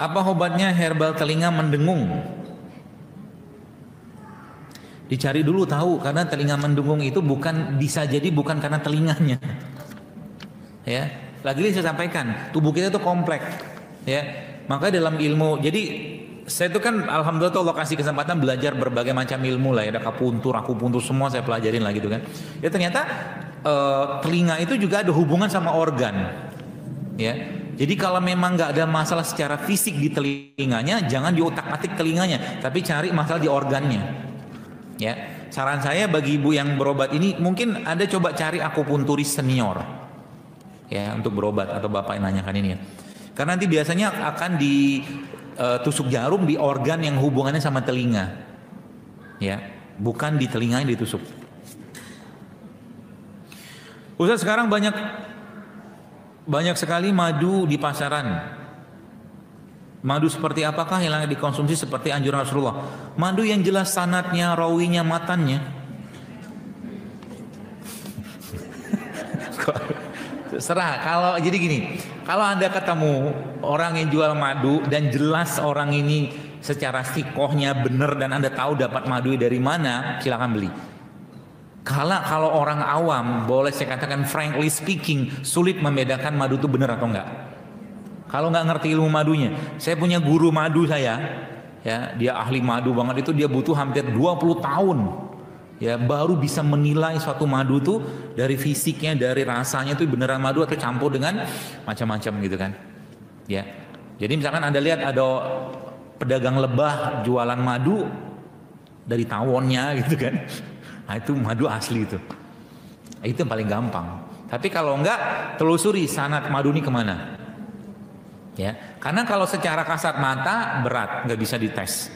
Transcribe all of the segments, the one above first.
Apa obatnya herbal telinga mendengung? Dicari dulu tahu karena telinga mendengung itu bukan bisa jadi bukan karena telinganya. Ya, lagi saya sampaikan, tubuh kita itu kompleks. Ya, maka dalam ilmu jadi saya itu kan alhamdulillah tuh Allah kasih kesempatan belajar berbagai macam ilmu lah ya, ada akupuntur, akupuntur semua saya pelajarin lah gitu kan. Ya ternyata uh, telinga itu juga ada hubungan sama organ. Ya. Jadi kalau memang nggak ada masalah secara fisik di telinganya, jangan diotak-atik telinganya, tapi cari masalah di organnya. Ya, saran saya bagi ibu yang berobat ini mungkin anda coba cari akupunturis senior ya untuk berobat atau bapak yang nanyakan ini ya. Karena nanti biasanya akan ditusuk uh, jarum di organ yang hubungannya sama telinga. Ya, bukan di telinga yang ditusuk. Ustaz sekarang banyak banyak sekali madu di pasaran Madu seperti apakah yang dikonsumsi seperti anjuran Rasulullah? Madu yang jelas sanatnya, rawinya, matannya. Serah. Kalau jadi gini, kalau anda ketemu orang yang jual madu dan jelas orang ini secara sikohnya benar dan anda tahu dapat madu dari mana, silakan beli. Kalau kalau orang awam, boleh saya katakan frankly speaking, sulit membedakan madu itu benar atau enggak. Kalau nggak ngerti ilmu madunya, saya punya guru madu saya, ya dia ahli madu banget itu dia butuh hampir 20 tahun ya baru bisa menilai suatu madu tuh dari fisiknya dari rasanya tuh beneran madu atau campur dengan macam-macam gitu kan ya. Jadi misalkan anda lihat ada pedagang lebah jualan madu dari tawonnya gitu kan nah itu madu asli itu. Itu yang paling gampang. Tapi kalau enggak telusuri sanat madu ini ke mana. Ya karena kalau secara kasat mata berat nggak bisa dites.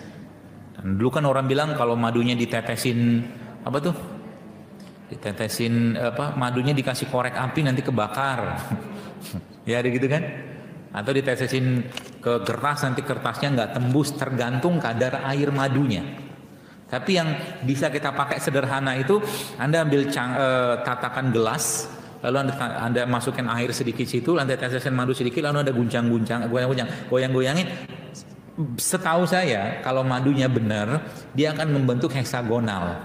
Dan dulu kan orang bilang kalau madunya ditetesin apa tuh? Ditetesin apa madunya dikasih korek api nanti kebakar. Ya ada gitu kan? Atau ditetesin ke kertas nanti kertasnya nggak tembus tergantung kadar air madunya tapi yang bisa kita pakai sederhana itu anda ambil cang, e, tatakan gelas lalu anda, anda masukkan air sedikit situ, anda teteskan madu sedikit, lalu anda guncang-guncang, goyang-goyang, goyang-goyangin. Setahu saya, kalau madunya benar, dia akan membentuk heksagonal.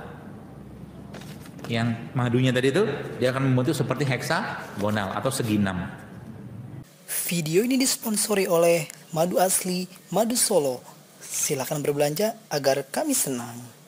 Yang madunya tadi itu, dia akan membentuk seperti heksagonal atau segi enam. Video ini disponsori oleh Madu Asli Madu Solo. Silakan berbelanja agar kami senang.